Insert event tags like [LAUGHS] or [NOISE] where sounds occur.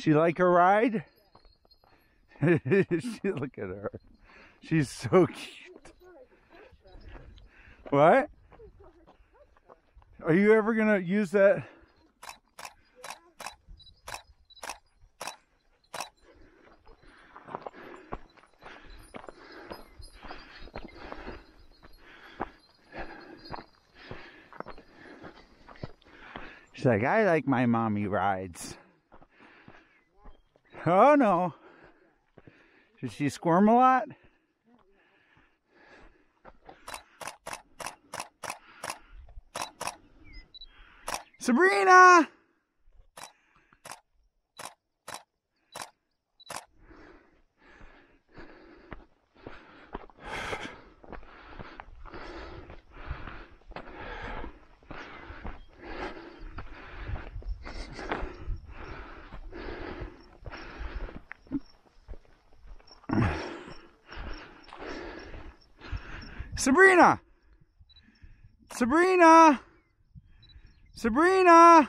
She like a ride? [LAUGHS] she, look at her. She's so cute. What? Are you ever gonna use that? She's like, I like my mommy rides. Oh no. Does she squirm a lot? Sabrina! Sabrina! Sabrina! Sabrina!